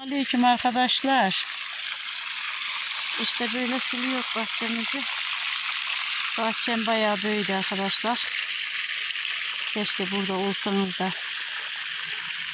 Aleyküm arkadaşlar. İşte böyle suluyor bahçemizi. Bahçem bayağı büyüdü arkadaşlar. Keşke burada olsanız da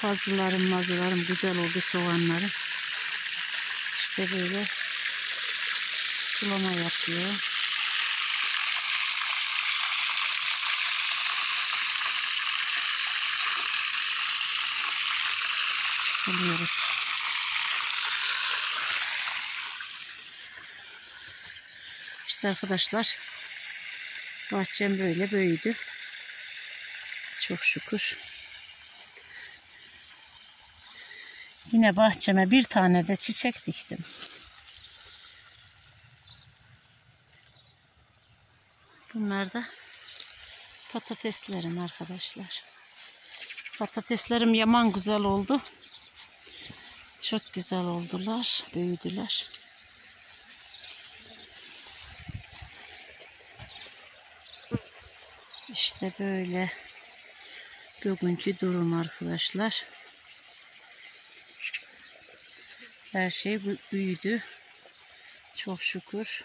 fazlalarım mazılarım güzel oldu soğanlarım. İşte böyle sulama yapıyor. Suluyoruz. İşte arkadaşlar bahçem böyle büyüdü. Çok şükür. Yine bahçeme bir tane de çiçek diktim. Bunlar da patateslerim arkadaşlar. Patateslerim yaman güzel oldu. Çok güzel oldular, büyüdüler. İşte böyle bugünkü durum arkadaşlar. Her şey bü- büyüdü. Çok şükür.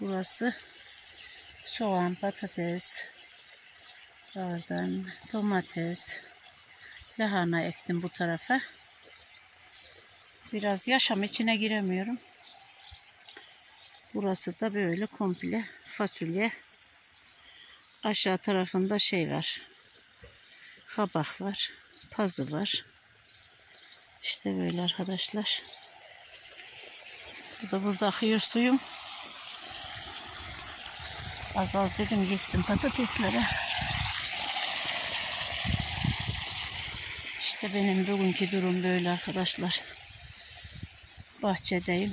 Burası soğan, patates, oradan domates, lahana ektim bu tarafa. Biraz yaşam içine giremiyorum. Burası da böyle komple fasulye. Aşağı tarafında şey var. Kabak var. Pazı var. İşte böyle arkadaşlar. Bu da burada akıyor suyum. Az az dedim geçsin patateslere. İşte benim bugünkü durum böyle arkadaşlar. Bahçedeyim.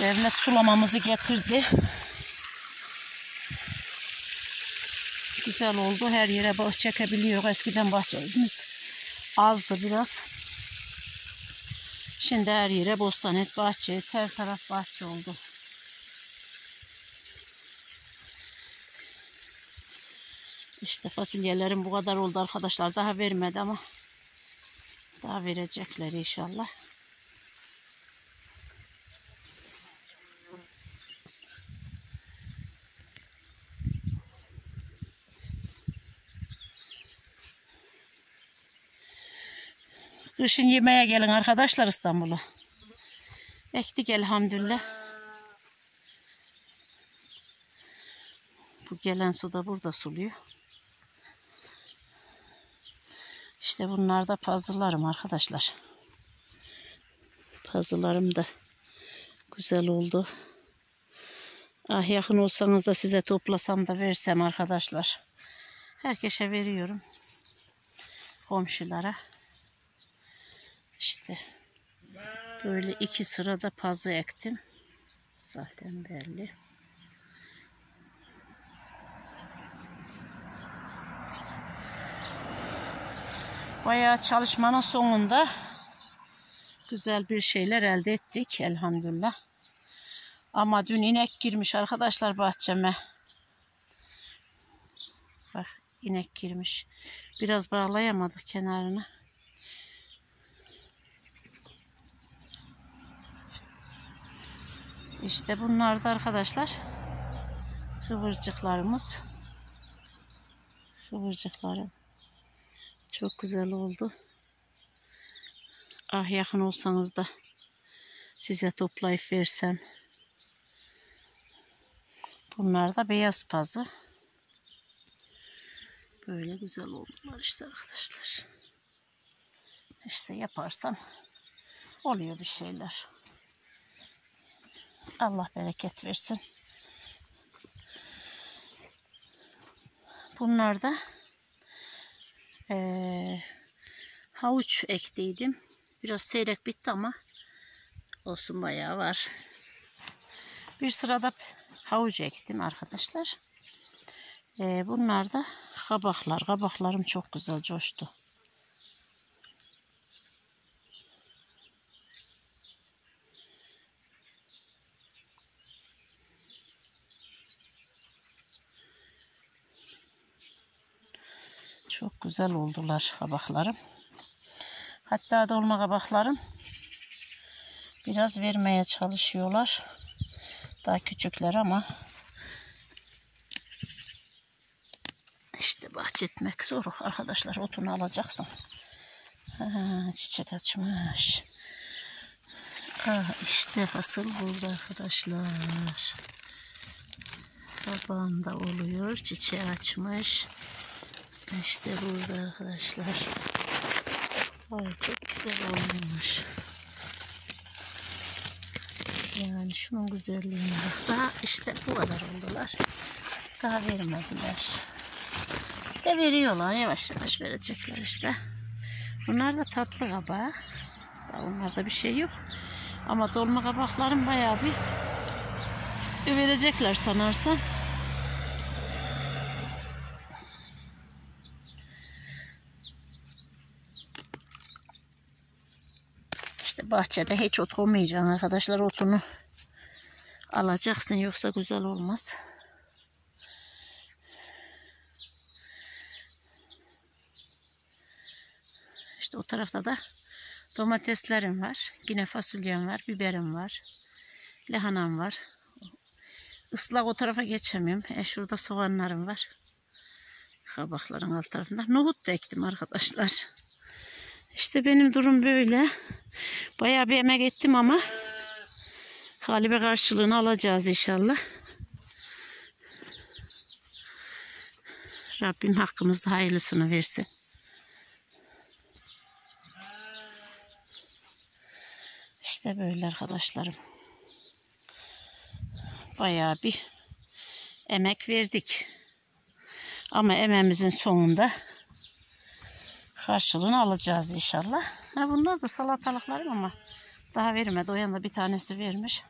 Devlet sulamamızı getirdi. Güzel oldu. Her yere bahçe çekebiliyor. Eskiden bahçemiz azdı biraz. Şimdi her yere bostanet, bahçe, her taraf bahçe oldu. İşte fasulyelerim bu kadar oldu arkadaşlar. Daha vermedi ama daha verecekler inşallah. Kışın yemeğe gelin arkadaşlar İstanbul'a. Ektik elhamdülillah. Bu gelen su da burada suluyor. İşte bunlar da pazılarım arkadaşlar. Pazılarım da güzel oldu. Ah yakın olsanız da size toplasam da versem arkadaşlar. Herkese veriyorum. Komşulara. İşte böyle iki sırada pazı ektim. Zaten belli. Bayağı çalışmanın sonunda güzel bir şeyler elde ettik elhamdülillah. Ama dün inek girmiş arkadaşlar bahçeme. Bak inek girmiş. Biraz bağlayamadık kenarını. İşte bunlar da arkadaşlar kıvırcıklarımız. Kıvırcıklarım. Çok güzel oldu. Ah yakın olsanız da size toplayıp versem. Bunlar da beyaz pazı. Böyle güzel oldular işte arkadaşlar. İşte yaparsam oluyor bir şeyler. Allah bereket versin. Bunlar da eee, havuç ektiydim. Biraz seyrek bitti ama olsun bayağı var. Bir sırada havuç ektim arkadaşlar. Ee, bunlar da kabaklar. Kabaklarım çok güzel coştu. Çok güzel oldular kabaklarım. Hatta dolma kabaklarım biraz vermeye çalışıyorlar. Daha küçükler ama işte bahçetmek zor arkadaşlar. Otunu alacaksın. Ha, çiçek açmış. Ha, işte asıl burada arkadaşlar. Kabağında oluyor. Çiçeği açmış. İşte burada arkadaşlar. Ay çok güzel olmuş. Yani şunun güzelliğine bak. Daha işte bu kadar oldular. Daha vermediler. De veriyorlar. Yavaş yavaş verecekler işte. Bunlar da tatlı kabağı. Onlarda bir şey yok. Ama dolma kabakların bayağı bir verecekler sanarsam. Bahçede hiç ot olmayacaksın arkadaşlar otunu alacaksın yoksa güzel olmaz. İşte o tarafta da domateslerim var. Yine fasulyem var, biberim var. Lahanam var. Islak o tarafa geçemiyorum. E şurada soğanlarım var. Kabakların alt tarafında. Nohut da ektim arkadaşlar. İşte benim durum böyle. Bayağı bir emek ettim ama halibe karşılığını alacağız inşallah. Rabbim hakkımızda hayırlısını versin. İşte böyle arkadaşlarım. Bayağı bir emek verdik. Ama emeğimizin sonunda karşılığını alacağız inşallah. Ha, bunlar da salatalıklarım ama daha vermedi. O yanda bir tanesi vermiş.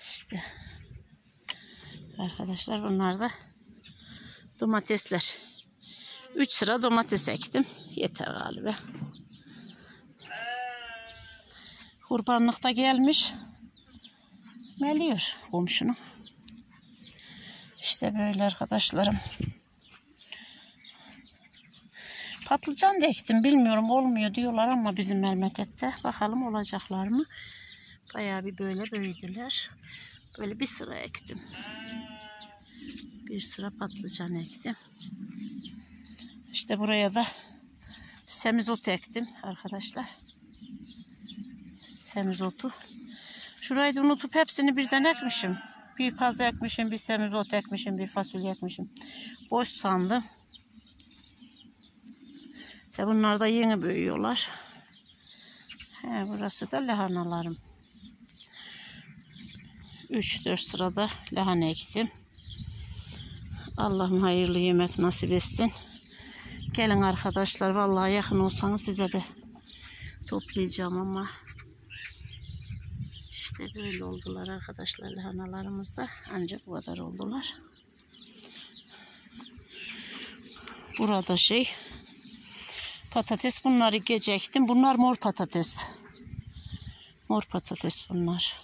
İşte arkadaşlar bunlar da domatesler. 3 sıra domates ektim. Yeter galiba. Kurbanlıkta gelmiş. Meliyor komşunun. İşte böyle arkadaşlarım. Patlıcan da. Bilmiyorum olmuyor diyorlar ama bizim memlekette. Bakalım olacaklar mı? Bayağı bir böyle büyüdüler. Böyle bir sıra ektim. Bir sıra patlıcan ektim. İşte buraya da semizot ektim arkadaşlar. Semizotu. Şurayı da unutup hepsini birden ekmişim. Bir paz ekmişim, bir semizot ekmişim, bir fasulye ekmişim. Boş sandım. İşte bunlar da yeni büyüyorlar. He, burası da lahanalarım. 3-4 sırada lahana ektim. Allah'ım hayırlı yemek nasip etsin. Gelin arkadaşlar vallahi yakın olsanız size de toplayacağım ama işte böyle oldular arkadaşlar lahanalarımız da ancak bu kadar oldular. Burada şey patates bunları gece ektim. Bunlar mor patates. Mor patates bunlar.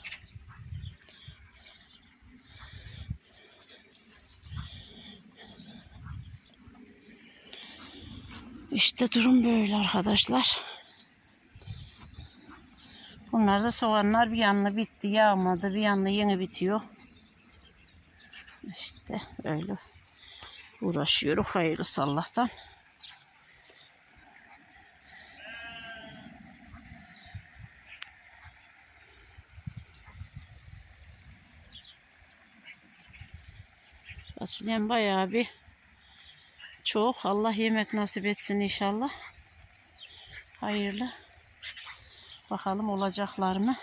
İşte durum böyle arkadaşlar. Bunlar da soğanlar bir yanına bitti, yağmadı, bir yanına yeni bitiyor. İşte öyle uğraşıyoruz hayırlısı Allah'tan. Fasulyem bayağı bir çok. Allah yemek nasip etsin inşallah. Hayırlı. Bakalım olacaklar mı?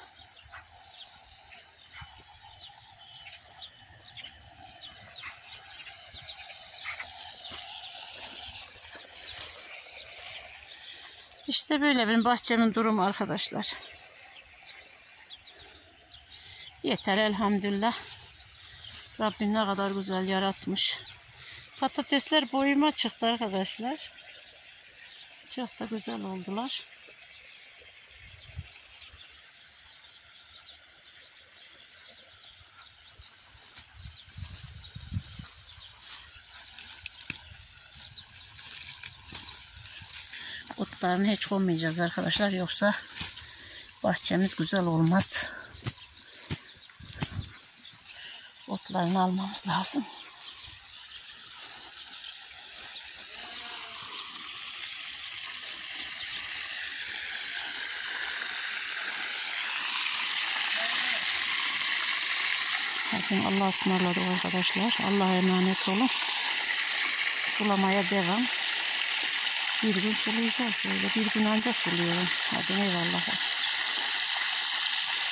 İşte böyle benim bahçemin durumu arkadaşlar. Yeter elhamdülillah. Rabbim ne kadar güzel yaratmış. Patatesler boyuma çıktı arkadaşlar. Çok da güzel oldular. Otlarını hiç koymayacağız arkadaşlar. Yoksa bahçemiz güzel olmaz. Otlarını almamız lazım. Bakın Allah ısmarladık arkadaşlar. Allah'a emanet olun. Sulamaya devam. Bir gün sulayacağız böyle. Bir gün anca suluyorum. Hadi eyvallah.